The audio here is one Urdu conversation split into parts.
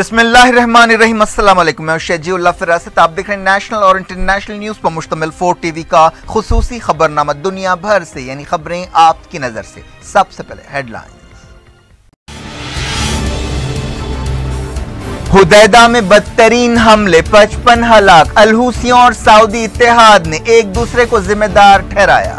بسم اللہ الرحمن الرحیم، السلام علیکم۔ میں شیجی اللہ فراست آپ دیکھ رہے ہیں۔ نیشنل اور انٹرنیشنل نیوز پر مشتمل فور ٹی وی کا خصوصی خبرنامہ دنیا بھر سے یعنی خبریں آپ کی نظر سے۔ سب سے پہلے ہیڈ لائن حدیدہ میں بدترین حملے، پچپن ہلاک۔ الحوثیوں اور سعودی اتحاد نے ایک دوسرے کو ذمہ دار ٹھہرایا۔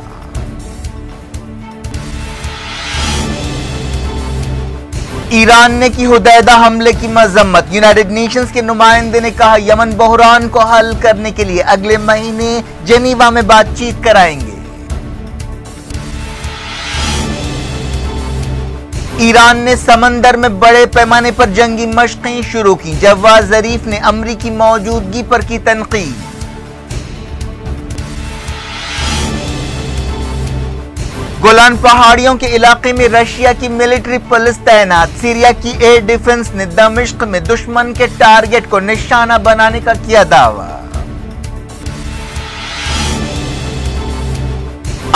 ایران نے کی حدیدہ حملے کی مذمت۔ یونائٹڈ نیشنز کے نمائندے نے کہا، یمن بحران کو حل کرنے کے لیے اگلے مہینے جنیوا میں بات چیت کرائیں گے۔ ایران نے سمندر میں بڑے پیمانے پر جنگی مشقیں شروع کی جواز ظریف نے امریکی موجودگی پر کی تنقید۔ گولان پہاڑیوں کے علاقے میں رشیا کی ملٹری پولیس تعینات، سیریا کی ایئر ڈیفنس نے دمشق میں دشمن کے ٹارگٹ کو نشانہ بنانے کا کیا دعویٰ۔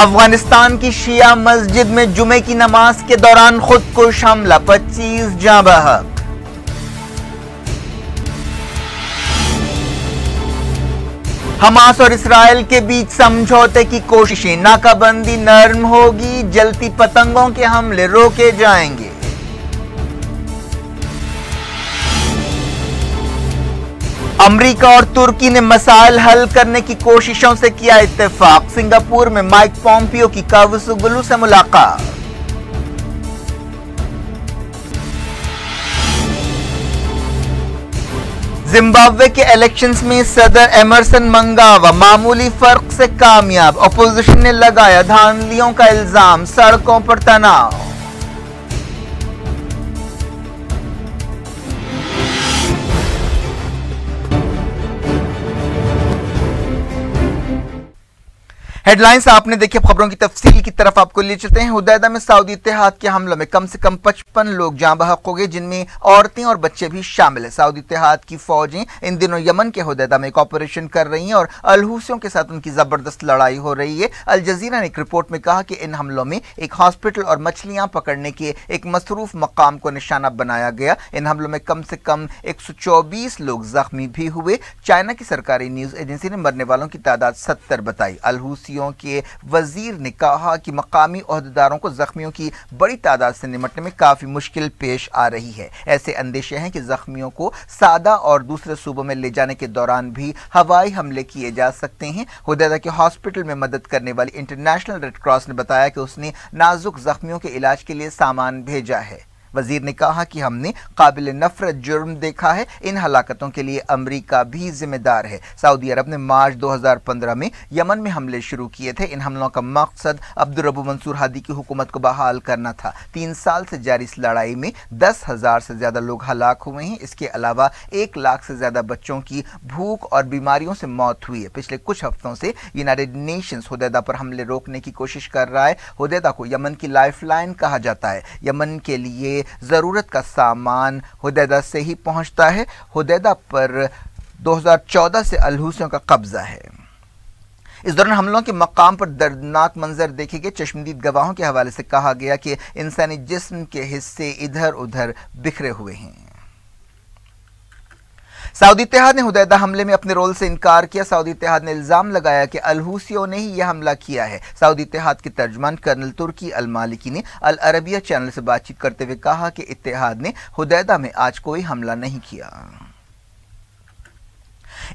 افغانستان کی شیعہ مسجد میں جمعے کی نماز کے دوران خود کو شاملہ پچیس جاں بحق حماس اور اسرائیل کے بیچ سمجھوتے کی کوششیں ناکہ بندی نرم ہوگی، جلتی پتنگوں کے حملے روکے جائیں گے۔ امریکہ اور ترکی نے مسائل حل کرنے کی کوششوں سے کیا اتفاق۔ سنگاپور میں مائک پومپیو کی کاوسو سے ملاقات۔ زمبابوے کے الیکشنز میں صدر ایمرسن منگاوا معمولی فرق سے کامیاب اپوزیشن نے لگایا دھاندلیوں کا الزام، سڑکوں پر تناؤ۔ ہیڈ لائنز آپ نے دیکھی خبروں کی تفصیل کی طرف آپ کو لے چلتے ہیں۔ حدیدہ میں سعودی اتحاد کے حملوں میں کم سے کم پچپن لوگ جاں بحق ہو گئے، جن میں عورتیں اور بچے بھی شامل ہیں۔ سعودی اتحاد کی فوجیں ان دنوں یمن کے حدیدہ میں ایک آپریشن کر رہی ہیں اور الحوثیوں کے ساتھ ان کی زبردست لڑائی ہو رہی ہے۔ الجزیرہ نے ایک رپورٹ میں کہا کہ ان حملوں میں ایک ہاسپٹل اور مچھلیاں پکڑنے کے ایک مصروف مقام کو نشانہ بنایا گیا۔ ان حملوں میں کم سے کم ایک سو چوبیس لوگ زخمی بھی ہوئے۔ چائنا کی سرکاری نیوز ایجنسی نے مرنے والوں کی تعداد ستر بتائی۔ الحوثیوں کے وزیر نے کہا کہ مقامی عہدیداروں کو زخمیوں کی بڑی تعداد سے نمٹنے میں کافی مشکل پیش آ رہی ہے۔ ایسے اندیشے ہیں کہ زخمیوں کو سادہ اور دوسرے صوبوں میں لے جانے کے دوران بھی ہوائی حملے کیے جا سکتے ہیں۔ حدیدہ کے ہاسپٹل میں مدد کرنے والی انٹرنیشنل ریڈ کراس نے بتایا کہ اس نے نازک زخمیوں کے علاج کے لیے سامان بھیجا ہے۔ وزیر نے کہا کہ ہم نے قابل نفرت جرم دیکھا ہے، ان ہلاکتوں کے لیے امریکہ بھی ذمہ دار ہے۔ سعودی عرب نے مارچ دو ہزار پندرہ میں یمن میں حملے شروع کیے تھے۔ ان حملوں کا مقصد عبدالربو منصور ہادی کی حکومت کو بحال کرنا تھا۔ تین سال سے جاری اس لڑائی میں دس ہزار سے زیادہ لوگ ہلاک ہوئے ہیں۔ اس کے علاوہ ایک لاکھ سے زیادہ بچوں کی بھوک اور بیماریوں سے موت ہوئی ہے۔ پچھلے کچھ ہفتوں سے یونائٹڈ نیشنز حدیدہ پر حملے روکنے کی کوشش کر رہا ہے۔ حدیدہ کو یمن کی لائف لائن کہا جاتا ہے۔ یمن کے لیے ضرورت کا سامان حدیدہ سے ہی پہنچتا ہے۔ حدیدہ پر دو ہزار چودہ سے الحوثیوں کا قبضہ ہے۔ اس دوران حملوں کے مقام پر دردناک منظر دیکھے گئے چشمدید گواہوں کے حوالے سے کہا گیا کہ انسانی جسم کے حصے ادھر ادھر بکھرے ہوئے ہیں۔ سعودی اتحاد نے حدیدہ حملے میں اپنے رول سے انکار کیا۔ سعودی اتحاد نے الزام لگایا کہ الحوثیوں نے ہی یہ حملہ کیا ہے۔ سعودی اتحاد کے ترجمان کرنل ترکی المالکی نے العربیہ چینل سے بات چیت کرتے ہوئے کہا کہ اتحاد نے حدیدہ میں آج کوئی حملہ نہیں کیا۔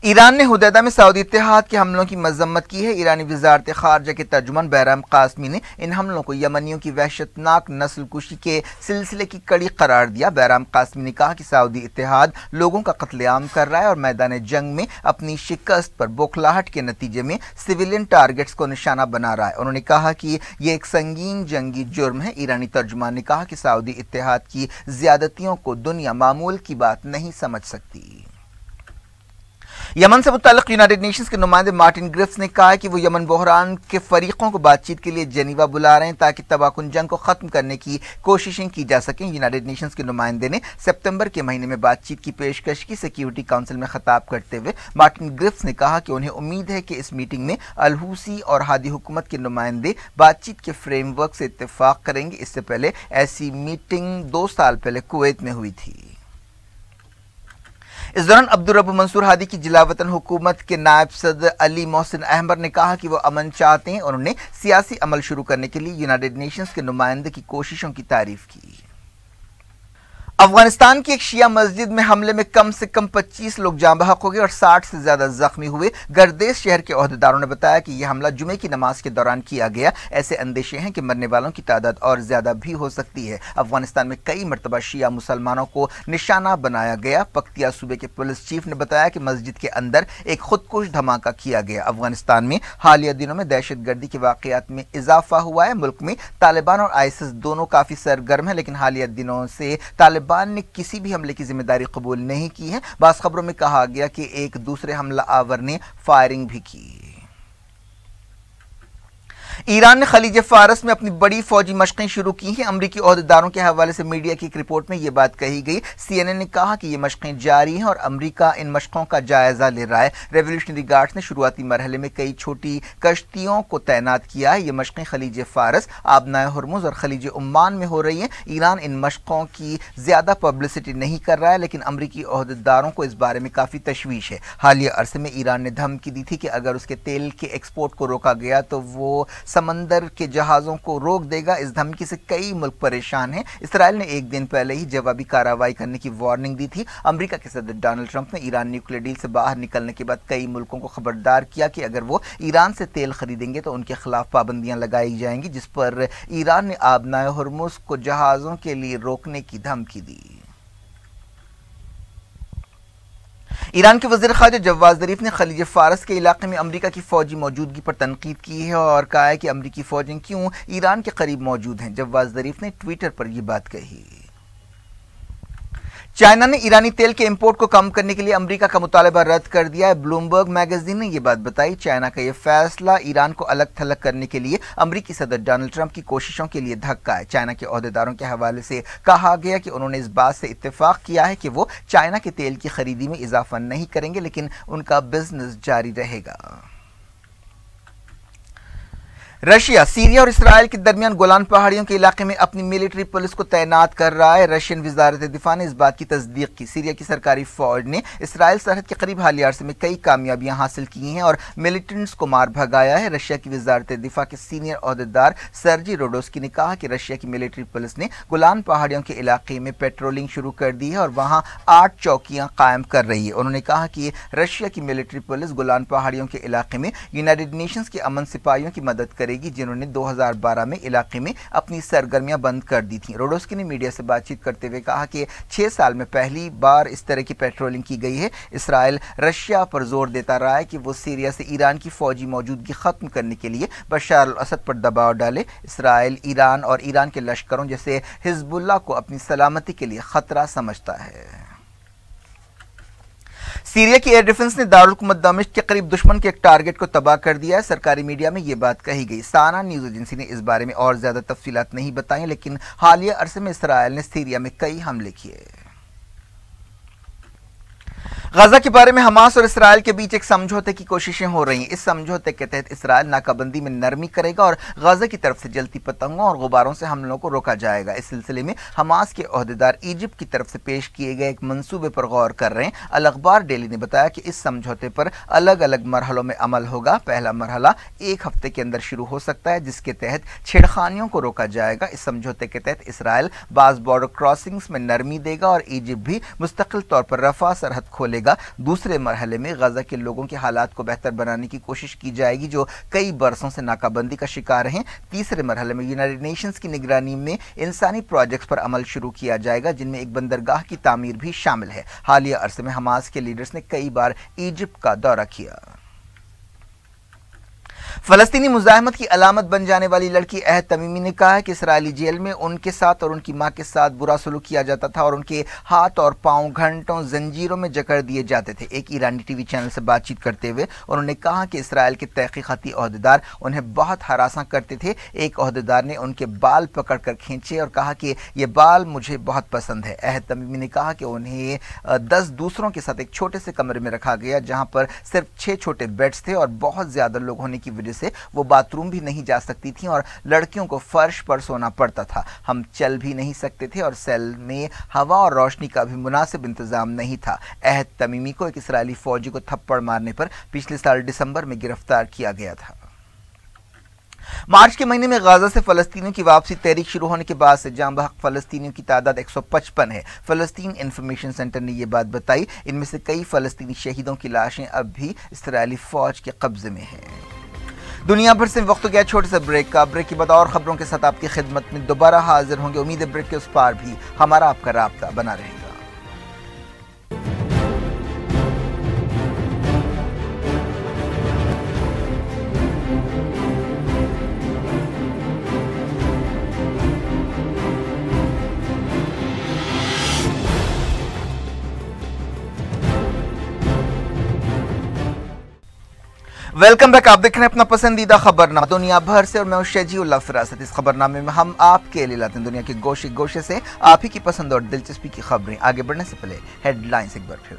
ایران نے حدیدہ میں سعودی اتحاد کے حملوں کی مذمت کی ہے۔ ایرانی وزارت خارجہ کے ترجمان بیرام قاسمی نے ان حملوں کو یمنیوں کی وحشتناک نسل کشی کے سلسلے کی کڑی قرار دیا۔ بیرام قاسمی نے کہا کہ سعودی اتحاد لوگوں کا قتل عام کر رہا ہے اور میدان جنگ میں اپنی شکست پر بوکھلاہٹ کے نتیجے میں سویلین ٹارگٹس کو نشانہ بنا رہا ہے۔ انہوں نے کہا کہ یہ ایک سنگین جنگی جرم ہے۔ ایرانی ترجمان نے کہا کہ سعودی اتحاد کی زیادتیوں کو دنیا معمول کی بات نہیں سمجھ سکتی۔ یمن سے متعلق یونائٹڈ نیشنز کے نمائندے مارٹن گرفس نے کہا کہ وہ یمن بحران کے فریقوں کو بات چیت کے لیے جنیوا بلا رہے ہیں تاکہ تباکن جنگ کو ختم کرنے کی کوششیں کی جا سکیں۔ یونائٹڈ نیشنز کے نمائندے نے سپتمبر کے مہینے میں بات چیت کی پیشکش کی سیکیورٹی کونسل میں خطاب کرتے ہوئے مارٹن گرفس نے کہا کہ انہیں امید ہے کہ اس میٹنگ میں الحوسی اور ہادی حکومت کے نمائندے بات چیت کے فریم ورک سے اتفاق کریں گے۔ اس سے پہلے ایسی میٹنگ دو سال پہلے کویت میں ہوئی تھی۔ اس دوران عبدالرب منصور ہادی کی جلا وطن حکومت کے نائب صدر علی محسن احمد نے کہا کہ وہ امن چاہتے ہیں اور انہوں نے سیاسی عمل شروع کرنے کے لیے یونائٹڈ نیشنز کے نمائندے کی کوششوں کی تعریف کی۔ افغانستان کی ایک شیعہ مسجد میں حملے میں کم سے کم پچیس لوگ جاں بحق ہو گئے اور ساٹھ سے زیادہ زخمی ہوئے۔ گردیش شہر کے عہدیداروں نے بتایا کہ یہ حملہ جمعے کی نماز کے دوران کیا گیا۔ ایسے اندیشے ہیں کہ مرنے والوں کی تعداد اور زیادہ بھی ہو سکتی ہے۔ افغانستان میں کئی مرتبہ شیعہ مسلمانوں کو نشانہ بنایا گیا۔ پکتیا صوبے کے پولیس چیف نے بتایا کہ مسجد کے اندر ایک خودکش دھماکہ کیا گیا۔ افغانستان میں حالیہ دنوں میں دہشت گردی کے واقعات میں اضافہ ہوا ہے۔ ملک میں طالبان اور آئیسس دونوں کافی سرگرم ہیں، لیکن حالیہ دنوں سے طالبان طالبان نے کسی بھی حملے کی ذمہ داری قبول نہیں کی ہے۔ بعض خبروں میں کہا گیا کہ ایک دوسرے حملہ آور نے فائرنگ بھی کی۔ ایران نے خلیج فارس میں اپنی بڑی فوجی مشقیں شروع کی ہیں۔ امریکی عہدیداروں کے حوالے سے میڈیا کی ایک رپورٹ میں یہ بات کہی گئی۔ سی این این نے کہا کہ یہ مشقیں جاری ہیں اور امریکہ ان مشقوں کا جائزہ لے رہا ہے۔ ریولیوشنری گارڈز نے شروعاتی مرحلے میں کئی چھوٹی کشتیوں کو تعینات کیا ہے۔ یہ مشقیں خلیج فارس، آبنائے ہرمز اور خلیج عمان میں ہو رہی ہیں۔ ایران ان مشقوں کی زیادہ پبلسٹی نہیں کر رہا ہے، لیکن امریکی عہدیداروں کو اس بارے میں کافی تشویش ہے۔ حالیہ عرصے میں ایران نے دھمکی دی تھی کہ اگر اس کے تیل کے ایکسپورٹ کو روکا گیا تو وہ سمندر کے جہازوں کو روک دے گا۔ اس دھمکی سے کئی ملک پریشان ہیں۔ اسرائیل نے ایک دن پہلے ہی جوابی کارروائی کرنے کی وارننگ دی تھی۔ امریکہ کے صدر ڈونلڈ ٹرمپ نے ایران نیوکلیر ڈیل سے باہر نکلنے کے بعد کئی ملکوں کو خبردار کیا کہ اگر وہ ایران سے تیل خریدیں گے تو ان کے خلاف پابندیاں لگائی جائیں گی، جس پر ایران نے آبنائے ہرمز کو جہازوں کے لیے روکنے کی دھمکی دی۔ ایران کے وزیر خارجہ جواز ظریف نے خلیج فارس کے علاقے میں امریکہ کی فوجی موجودگی پر تنقید کی ہے اور کہا ہے کہ امریکی فوجیں کیوں ایران کے قریب موجود ہیں؟ جواز ظریف نے ٹویٹر پر یہ بات کہی۔ چائنا نے ایرانی تیل کے امپورٹ کو کم کرنے کے لیے امریکہ کا مطالبہ رد کر دیا ہے۔ بلومبرگ میگزین نے یہ بات بتائی۔ چائنا کا یہ فیصلہ ایران کو الگ تھلگ کرنے کے لیے امریکی صدر ڈونلڈ ٹرمپ کی کوششوں کے لیے دھکا ہے۔ چائنا کے عہدیداروں کے حوالے سے کہا گیا کہ انہوں نے اس بات سے اتفاق کیا ہے کہ وہ چائنا کے تیل کی خریدی میں اضافہ نہیں کریں گے، لیکن ان کا بزنس جاری رہے گا۔ رشیا، سیریا اور اسرائیل کے درمیان گولان پہاڑیوں کے علاقے میں اپنی ملٹری پولیس کو تعینات کر رہا ہے۔ رشین وزارت دفاع نے اس بات کی تصدیق کی۔ سیریا کی سرکاری فوج نے اسرائیل سرحد کے قریب حالیہ عرصے میں کئی کامیابیاں حاصل کی ہیں اور ملیٹنٹس کو مار بھگایا ہے۔ رشیا کی وزارت دفاع کے سینئر عہدیدار سرجی روڈوسکی نے کہا کہ رشیا کی ملٹری پولیس نے گولان پہاڑیوں کے علاقے میں پیٹرولنگ شروع کر دی ہے اور وہاں آٹھ چوکیاں قائم کر رہی ہے۔ انہوں نے کہا کہ رشیا کی ملٹری پولیس گولان پہاڑیوں کے علاقے میں یونائٹڈ نیشنز کے امن سپاہیوں کی مدد کرے گی جنہوں نے دو ہزار بارہ میں علاقے میں اپنی سرگرمیاں بند کر دی تھیں۔ روڈوسکی نے میڈیا سے بات چیت کرتے ہوئے کہا کہ چھ سال میں پہلی بار اس طرح کی پیٹرولنگ کی گئی ہے۔ اسرائیل رشیا پر زور دیتا رہا ہے کہ وہ سیریا سے ایران کی فوجی موجودگی ختم کرنے کے لیے بشار الاسد پر دباؤ ڈالے۔ اسرائیل، ایران اور ایران کے لشکروں جیسے حزب اللہ کو اپنی سلامتی کے لیے خطرہ سمجھتا ہے۔ سیریا کی ایئر ڈیفنس نے دارالحکومت دمشق کے قریب دشمن کے ایک ٹارگٹ کو تباہ کر دیا ہے۔ سرکاری میڈیا میں یہ بات کہی گئی۔ سانا نیوز ایجنسی نے اس بارے میں اور زیادہ تفصیلات نہیں بتائیں، لیکن حالیہ عرصے میں اسرائیل نے سیریا میں کئی حملے کیے۔ غزہ کے بارے میں حماس اور اسرائیل کے بیچ ایک سمجھوتے کی کوششیں ہو رہی ہیں۔ اس سمجھوتے کے تحت اسرائیل ناکہ بندی میں نرمی کرے گا اور غزہ کی طرف سے جلتی پتنگوں اور غباروں سے حملوں کو روکا جائے گا۔ اس سلسلے میں حماس کے عہدیدار ایجپٹ کی طرف سے پیش کیے گئے ایک منصوبے پر غور کر رہے ہیں۔ الاخبار ڈیلی نے بتایا کہ اس سمجھوتے پر الگ الگ مرحلوں میں عمل ہوگا۔ پہلا مرحلہ ایک ہفتے کے اندر شروع ہو سکتا ہے، جس کے تحت چھیڑخانیوں کو روکا جائے گا۔ اس سمجھوتے کے تحت اسرائیل بعض بارڈر کراسنگز میں نرمی دے گا اور ایجپٹ بھی مستقل طور پر رفع سرحد کھولے گا۔ دوسرے مرحلے میں غزہ کے لوگوں کے حالات کو بہتر بنانے کی کوشش کی جائے گی، جو کئی برسوں سے ناکہ بندی کا شکار ہیں۔ تیسرے مرحلے میں یونائٹڈ نیشنز کی نگرانی میں انسانی پروجیکٹس پر عمل شروع کیا جائے گا، جن میں ایک بندرگاہ کی تعمیر بھی شامل ہے۔ حالیہ عرصے میں حماس کے لیڈرز نے کئی بار ایجپٹ کا دورہ کیا۔ فلسطینی مزاحمت کی علامت بن جانے والی لڑکی عہد تمیمی نے کہا ہے کہ اسرائیلی جیل میں ان کے ساتھ اور ان کی ماں کے ساتھ برا سلوک کیا جاتا تھا اور ان کے ہاتھ اور پاؤں گھنٹوں زنجیروں میں جکڑ دیے جاتے تھے۔ ایک ایرانی ٹی وی چینل سے بات چیت کرتے ہوئے انہوں نے کہا کہ اسرائیل کے تحقیقاتی عہدیدار انہیں بہت ہراساں کرتے تھے۔ ایک عہدیدار نے ان کے بال پکڑ کر کھینچے اور کہا کہ یہ بال مجھے بہت پسند ہے۔ عہد تمیمی نے کہا کہ انہیں دس دوسروں کے ساتھ ایک چھوٹے سے کمرے میں رکھا گیا جہاں پر صرف چھ چھوٹے بیڈز تھے اور بہت زیادہ لوگ ہونے کی وجہ سے وہ باتھ روم بھی نہیں جا سکتی تھیں اور لڑکیوں کو فرش پر سونا پڑتا تھا۔ ہم چل بھی نہیں سکتے تھے اور سیل میں ہوا اور روشنی کا بھی مناسب انتظام نہیں تھا۔ عہد تمیمی کو ایک اسرائیلی فوجی کو تھپڑ مارنے پر پچھلے سال ڈسمبر میں گرفتار کیا گیا تھا۔ مارچ کے مہینے میں غازہ سے فلسطینیوں کی واپسی تحریک شروع ہونے کے بعد سے جام بحق فلسطینیوں کی تعداد ایک سو پچپن ہے۔ فلسطین انفارمیشن سینٹر نے یہ بات بتائی۔ ان میں سے کئی فلسطینی شہیدوں کی لاشیں اب بھی اسرائیلی فوج کے قبضے میں ہیں۔ دنیا بھر سے وقت گیا چھوٹے سے بریک کا۔ بریک کے بعد اور خبروں کے ساتھ آپ کی خدمت میں دوبارہ حاضر ہوں گے۔ امید ہے بریک کے اس پار بھی ہمارا آپ کا رابطہ بنا رہے گا۔ ویلکم بیک آپ دیکھ رہے ہیں اپنا پسندیدہ خبرنامہ. دنیا بھر سے اور میں شہجی اللہ فراست. اس خبرنامے میں ہم آپ کے لیے لاتے ہیں دنیا کے گوشے گوشے سے آپ ہی کی پسند اور دلچسپی کی خبریں. آگے بڑھنے سے پہلے ہیڈ لائنز ایک بار پھر.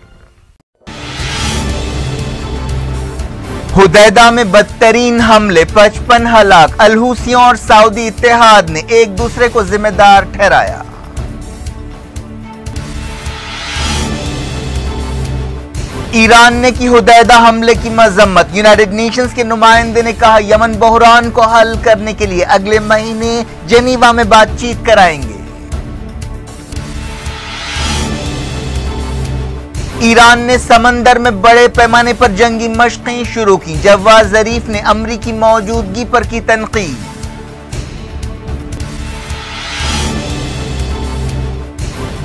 حدیدہ میں بدترین حملے. پچپن ہلاک. الہوسیوں اور سعودی اتحاد نے ایک دوسرے کو ذمہ دار ٹھہرایا. ایران نے کی حدیدہ حملے کی مذمت۔ یونائٹڈ نیشنز کے نمائندے نے کہا، یمن بحران کو حل کرنے کے لیے اگلے مہینے جنیوا میں بات چیت کرائیں گے۔ ایران نے سمندر میں بڑے پیمانے پر جنگی مشقیں شروع کی جواز ظریف نے امریکی موجودگی پر کی تنقید۔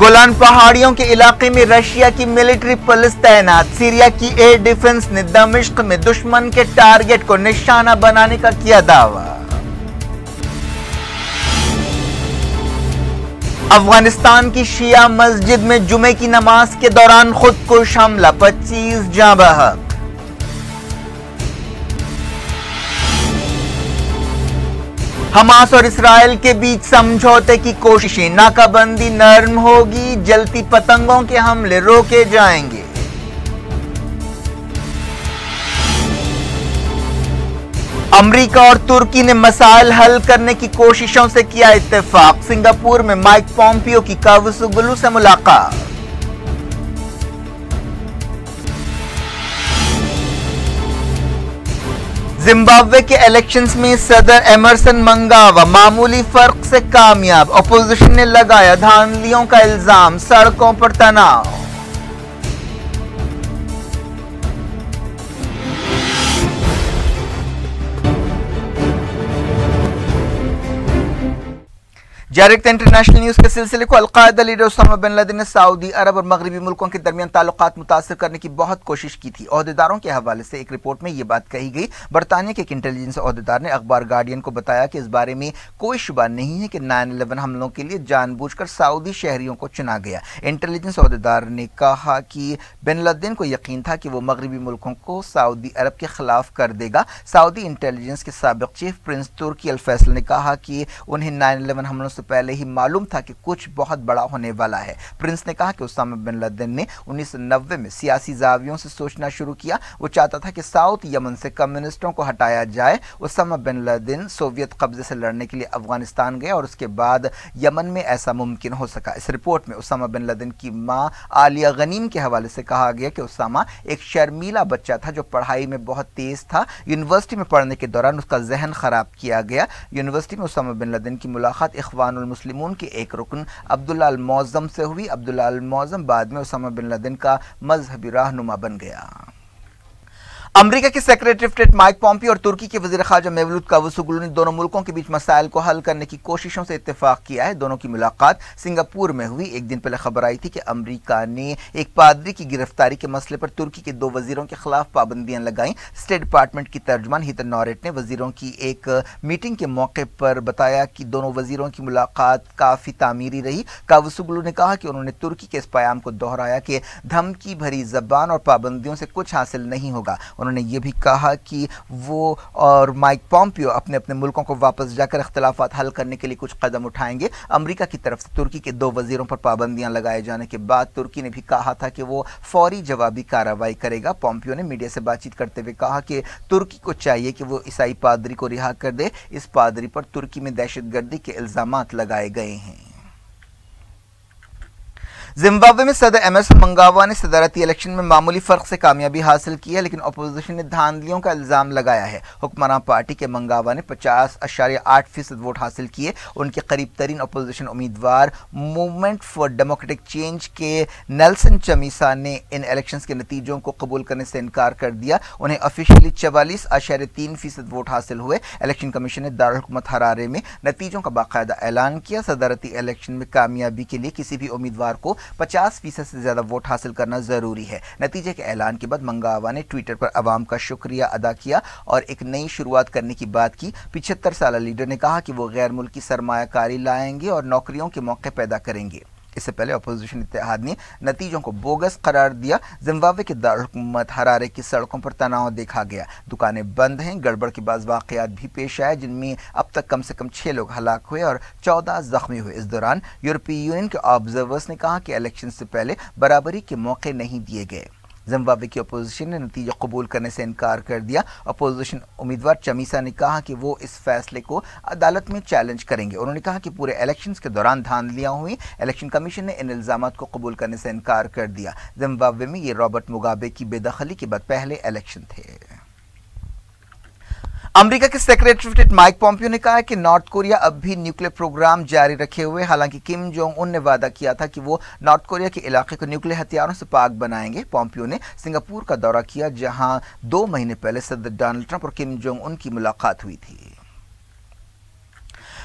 گولان پہاڑیوں کے علاقے میں رشیا کی ملٹری پولیس تعینات، سیریا کی ایئر ڈیفنس نے دمشق میں دشمن کے ٹارگٹ کو نشانہ بنانے کا کیا دعویٰ۔ افغانستان کی شیعہ مسجد میں جمعے کی نماز کے دوران خود کو شاملہ پچیس جاں بحق حماس اور اسرائیل کے بیچ سمجھوتے کی کوششیں ناکہ بندی نرم ہوگی، جلتی پتنگوں کے حملے روکے جائیں گے۔ امریکہ اور ترکی نے مسائل حل کرنے کی کوششوں سے کیا اتفاق۔ سنگاپور میں مائک پومپیو کی کاوسگلو سے ملاقات۔ زمبابوے کے الیکشنز میں صدر ایمرسن منگاوا معمولی فرق سے کامیاب اپوزیشن نے لگایا دھانلیوں کا الزام سڑکوں پر تناؤ. جارکت انٹرنیشنل نیوز کے سلسلے کو القاعدہ لیڈر اسامہ بن لدن نے سعودی عرب اور مغربی ملکوں کے درمیان تعلقات متاثر کرنے کی بہت کوشش کی تھی۔ عہدیداروں کے حوالے سے ایک رپورٹ میں یہ بات کہی گئی، برطانیہ کے ایک انٹیلیجنس عہدیدار نے اخبار گارڈین کو بتایا کہ اس بارے میں کوئی شبہ نہیں ہے کہ نائن الیون حملوں کے لیے جان بوجھ کر سعودی شہریوں کو چنا گیا۔ انٹیلیجنس عہدیدار نے کہا کہ بن لدن کو یقین تھا کہ وہ مغربی ملکوں کو سعودی عرب کے خلاف کر دے گا۔ سعودی انٹیلیجنس کے سابق چیف پرنس ترکی الفیصل نے کہا کہ انہیں نائن الیون حملوں سے پہلے ہی معلوم تھا کہ کچھ بہت بڑا ہونے والا ہے۔ پرنس نے کہا کہ اسامہ بن لدن نے انیس سو نوے میں سیاسی زاویوں سے سوچنا شروع کیا۔ وہ چاہتا تھا کہ ساؤتھ یمن سے کمیونسٹوں کو ہٹایا جائے۔ اسامہ بن لدن سوویت قبضے سے لڑنے کے لیے افغانستان گئے اور اس کے بعد یمن میں ایسا ممکن ہو سکا۔ اس رپورٹ میں اسامہ بن لدن کی ماں عالیہ غنیم کے حوالے سے کہا گیا کہ اسامہ ایک شرمیلا بچہ تھا جو پڑھائی میں بہت تیز تھا۔ یونیورسٹی میں پڑھنے کے دوران اس کا ذہن خراب کیا گیا۔ یونیورسٹی میں اسامہ بن لدن کی ملاقات اخوان المسلم کے ایک رکن عبداللہ المعظم سے ہوئی۔ عبداللہ المعظم بعد میں اسامہ بن لدن کا مذہبی رہنما بن گیا۔ امریکہ کے سیکریٹری اسٹیٹ مائک پومپی اور ترکی کے وزیر خارجہ میولود کاوسوگلو نے دونوں ملکوں کے بیچ مسائل کو حل کرنے کی کوششوں سے اتفاق کیا ہے۔ دونوں کی ملاقات سنگاپور میں ہوئی۔ ایک دن پہلے خبر آئی تھی کہ امریکہ نے ایک پادری کی گرفتاری کے مسئلے پر ترکی کے دو وزیروں کے خلاف پابندیاں لگائیں۔ اسٹیٹ ڈپارٹمنٹ کی ترجمان ہیتر نوریٹ نے وزیروں کی ایک میٹنگ کے موقع پر بتایا کہ دونوں وزیروں کی ملاقات کافی تعمیری رہی۔ کاوسوگلو نے کہا کہ انہوں نے ترکی کے اس پیام کو دہرایا کہ دھمکی بھری زبان اور پابندیوں سے کچھ حاصل نہیں ہوگا۔ انہوں نے یہ بھی کہا کہ وہ اور مائک پومپیو اپنے اپنے ملکوں کو واپس جا کر اختلافات حل کرنے کے لیے کچھ قدم اٹھائیں گے۔ امریکہ کی طرف سے ترکی کے دو وزیروں پر پابندیاں لگائے جانے کے بعد ترکی نے بھی کہا تھا کہ وہ فوری جوابی کارروائی کرے گا۔ پومپیو نے میڈیا سے بات چیت کرتے ہوئے کہا کہ ترکی کو چاہیے کہ وہ عیسائی پادری کو رہا کر دے۔ اس پادری پر ترکی میں دہشت گردی کے الزامات لگائے گئے ہیں۔ زمبابوے میں صدر ایم ایس منگاوا نے صدارتی الیکشن میں معمولی فرق سے کامیابی حاصل کی ہے، لیکن اپوزیشن نے دھاندلیوں کا الزام لگایا ہے۔ حکمران پارٹی کے منگاوا نے پچاس اشاریہ آٹھ فیصد ووٹ حاصل کیے۔ ان کے قریب ترین اپوزیشن امیدوار موومنٹ فار ڈیموکریٹک چینج کے نیلسن چمیسا نے ان الیکشنز کے نتیجوں کو قبول کرنے سے انکار کر دیا۔ انہیں افیشلی چوالیس اشاریہ تین فیصد ووٹ حاصل ہوئے۔ الیکشن کمیشن نے دارالحکومت حرارے میں نتیجوں کا باقاعدہ اعلان کیا۔ صدارتی الیکشن میں کامیابی کے لیے کسی بھی امیدوار کو پچاس فیصد سے زیادہ ووٹ حاصل کرنا ضروری ہے۔ نتیجے کے اعلان کے بعد منگاوا نے ٹویٹر پر عوام کا شکریہ ادا کیا اور ایک نئی شروعات کرنے کی بات کی۔ پچھتر سالہ لیڈر نے کہا کہ وہ غیر ملکی سرمایہ کاری لائیں گے اور نوکریوں کے موقع پیدا کریں گے۔ اس سے پہلے اپوزیشن اتحاد نے نتیجوں کو بوگس قرار دیا۔ زمبابوے کے دارالحکومت حرارے کی سڑکوں پر تناؤ دیکھا گیا۔ دکانیں بند ہیں۔ گڑبڑ کے بعض واقعات بھی پیش آئے، جن میں اب تک کم سے کم چھ لوگ ہلاک ہوئے اور چودہ زخمی ہوئے۔ اس دوران یورپی یونین کے آبزرورز نے کہا کہ الیکشن سے پہلے برابری کے موقع نہیں دیے گئے۔ زمبابوے کی اپوزیشن نے نتیجہ قبول کرنے سے انکار کر دیا۔ اپوزیشن امیدوار چمیسا نے کہا کہ وہ اس فیصلے کو عدالت میں چیلنج کریں گے۔ انہوں نے کہا کہ پورے الیکشنز کے دوران دھاندلیاں ہوئیں۔ الیکشن کمیشن نے ان الزامات کو قبول کرنے سے انکار کر دیا۔ زمبابوے میں یہ رابرٹ مغابے کی بے دخلی کے بعد پہلے الیکشن تھے۔ امریکہ کے سیکریٹری مائک پومپیو نے کہا کہ نارتھ کوریا اب بھی نیوکلیر پروگرام جاری رکھے ہوئے حالانکہ کم جونگ ان نے وعدہ کیا تھا کہ وہ نارتھ کوریا کے علاقے کو نیوکلیر ہتھیاروں سے پاک بنائیں گے۔ پومپیو نے سنگاپور کا دورہ کیا جہاں دو مہینے پہلے صدر ڈونلڈ ٹرمپ اور کم جونگ ان کی ملاقات ہوئی تھی۔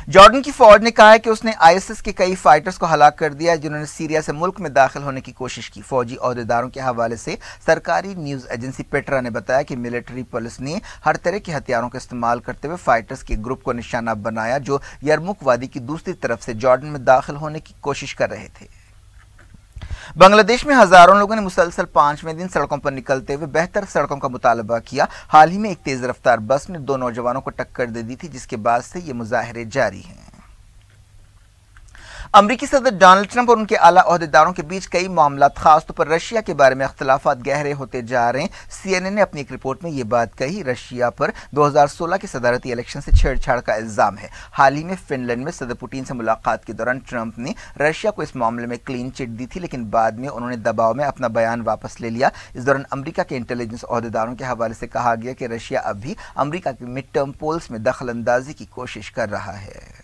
جارڈن کی فوج نے کہا ہے کہ اس نے آئی ایس ایس کے کئی فائٹرز کو ہلاک کر دیا جنہوں نے سیریا سے ملک میں داخل ہونے کی کوشش کی۔ فوجی عہدیداروں کے حوالے سے سرکاری نیوز ایجنسی پیٹرا نے بتایا کہ ملٹری پولیس نے ہر طرح کے ہتھیاروں کا استعمال کرتے ہوئے فائٹرز کے گروپ کو نشانہ بنایا، جو یرمک وادی کی دوسری طرف سے جارڈن میں داخل ہونے کی کوشش کر رہے تھے۔ بنگلہ دیش میں ہزاروں لوگوں نے مسلسل پانچویں دن سڑکوں پر نکلتے ہوئے بہتر سڑکوں کا مطالبہ کیا۔ حال ہی میں ایک تیز رفتار بس نے دو نوجوانوں کو ٹکر دے دی تھی، جس کے بعد سے یہ مظاہرے جاری ہیں۔ امریکی صدر ڈونلڈ ٹرمپ اور ان کے اعلیٰ عہدیداروں کے بیچ کئی معاملات، خاص طور پر رشیا کے بارے میں اختلافات گہرے ہوتے جا رہے ہیں۔ سی این این نے اپنی ایک رپورٹ میں یہ بات کہی، رشیا پر دو ہزار سولہ کے صدارتی الیکشن سے چھیڑ چھاڑ کا الزام ہے۔ حال ہی میں فن لینڈ میں صدر پوٹین سے ملاقات کے دوران ٹرمپ نے رشیا کو اس معاملے میں کلین چٹ دی تھی، لیکن بعد میں انہوں نے دباؤ میں اپنا بیان واپس لے لیا۔ اس دوران امریکہ کے انٹیلیجنس عہدیداروں کے حوالے سے کہا گیا کہ رشیا اب بھی امریکہ کے مڈ ٹرم پولز میں دخل اندازی کی کوشش کر رہا ہے۔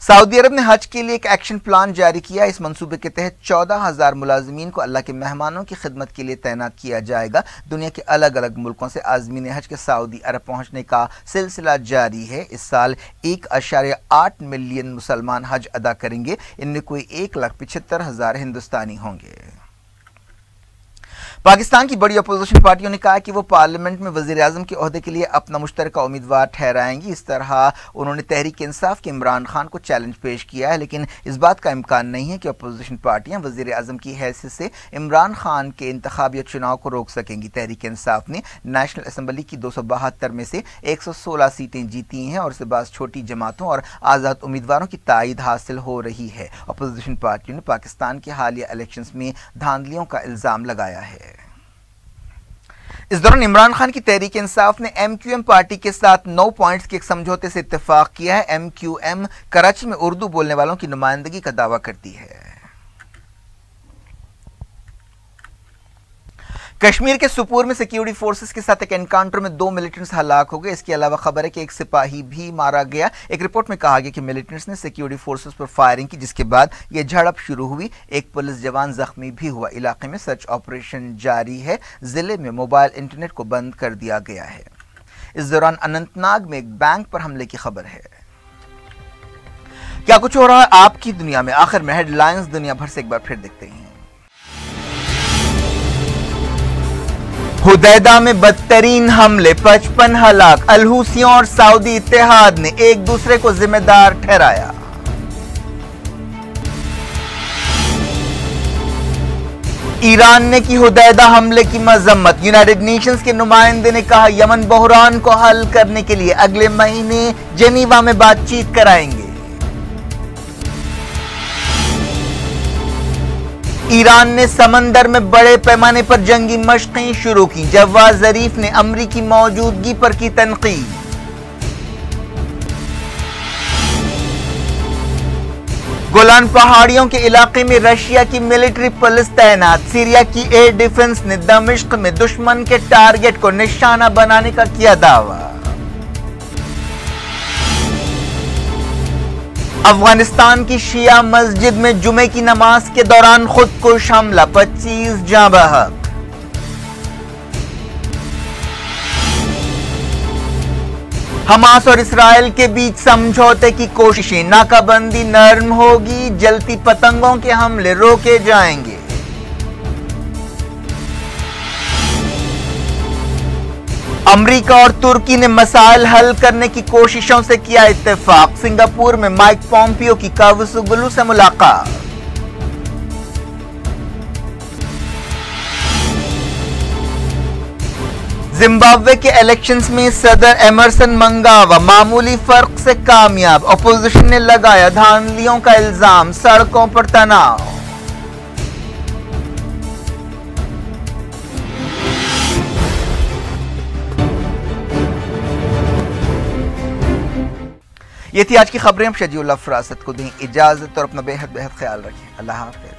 سعودی عرب نے حج کے لیے ایک ایکشن پلان جاری کیا۔ اس منصوبے کے تحت چودہ ہزار ملازمین کو اللہ کے مہمانوں کی خدمت کے لیے تعینات کیا جائے گا۔ دنیا کے الگ الگ ملکوں سے آزمین حج کے سعودی عرب پہنچنے کا سلسلہ جاری ہے۔ اس سال ایک اشاریہ آٹھ ملین مسلمان حج ادا کریں گے۔ ان میں کوئی ایک لاکھ پچھتر ہزار ہندوستانی ہوں گے۔ پاکستان کی بڑی اپوزیشن پارٹیوں نے کہا کہ وہ پارلیمنٹ میں وزیر اعظم کے عہدے کے لیے اپنا مشترکہ امیدوار ٹھہرائیں گی۔ اس طرح انہوں نے تحریک انصاف کے عمران خان کو چیلنج پیش کیا ہے، لیکن اس بات کا امکان نہیں ہے کہ اپوزیشن پارٹیاں وزیر اعظم کی حیثیت سے عمران خان کے انتخابی چناؤ کو روک سکیں گی۔ تحریک انصاف نے نیشنل اسمبلی کی دو سو بہتر میں سے ایک سو سولہ سیٹیں جیتی ہیں اور اس سے بعض چھوٹی جماعتوں اور آزاد امیدواروں کی تائید حاصل ہو رہی ہے۔ اپوزیشن پارٹیوں نے پاکستان کے حالیہ الیکشنز میں دھاندلیوں کا الزام لگایا ہے۔ اس دوران عمران خان کی تحریک انصاف نے ایم کیو ایم پارٹی کے ساتھ نو پوائنٹس کے ایک سمجھوتے سے اتفاق کیا ہے۔ ایم کیو ایم کراچی میں اردو بولنے والوں کی نمائندگی کا دعویٰ کرتی ہے۔ کشمیر کے سپور میں سیکیورٹی فورسز کے ساتھ ایک انکاؤنٹر میں دو ملیٹنٹس ہلاک ہو گئے۔ اس کے علاوہ خبر ہے کہ ایک سپاہی بھی مارا گیا۔ ایک رپورٹ میں کہا گیا کہ ملیٹنٹس نے سیکیورٹی فورسز پر فائرنگ کی، جس کے بعد یہ جھڑپ شروع ہوئی۔ ایک پولیس جوان زخمی بھی ہوا۔ علاقے میں سرچ آپریشن جاری ہے۔ ضلع میں موبائل انٹرنیٹ کو بند کر دیا گیا ہے۔ اس دوران اننت ناگ میں ایک بینک پر حملے کی خبر ہے۔ کیا کچھ ہو رہا ہے آپ کی دنیا میں؟ آخر میں ہیڈ لائنز دنیا بھر سے ایک بار پھر دیکھتے ہیں۔ حدیدہ میں بدترین حملے پچپن ہلاک الحوسیوں اور سعودی اتحاد نے ایک دوسرے کو ذمہ دار ٹھہرایا۔ ایران نے کی حدیدہ حملے کی مذمت، یونائٹڈ نیشنز کے نمائندے نے کہا، یمن بحران کو حل کرنے کے لیے اگلے مہینے جنیوا میں بات چیت کرائیں گے۔ ایران نے سمندر میں بڑے پیمانے پر جنگی مشقیں شروع کی جواز ظریف نے امریکی موجودگی پر کی تنقید۔ گولان پہاڑیوں کے علاقے میں رشیا کی ملٹری پولیس تعینات۔ سیریا کی ایئر ڈیفنس نے دمشق میں دشمن کے ٹارگٹ کو نشانہ بنانے کا کیا دعویٰ۔ افغانستان کی شیعہ مسجد میں جمعے کی نماز کے دوران خود کو شاملہ پچیس جاں بحق حماس اور اسرائیل کے بیچ سمجھوتے کی کوششیں ناکہ بندی نرم ہوگی، جلتی پتنگوں کے حملے روکے جائیں گے۔ امریکہ اور ترکی نے مسائل حل کرنے کی کوششوں سے کیا اتفاق۔ سنگاپور میں مائک پومپیو کی کاوسگلو سے ملاقات۔ زمبابوے کے الیکشنز میں صدر ایمرسن منگاوا معمولی فرق سے کامیاب۔ اپوزیشن نے لگایا دھاندلیوں کا الزام، سڑکوں پر تناؤ۔ یہ تھی آج کی خبریں ہم شجی اللہ فراست کو دیں اجازت اور اپنا بے حد بے حد خیال رکھیں۔ اللہ حافظ۔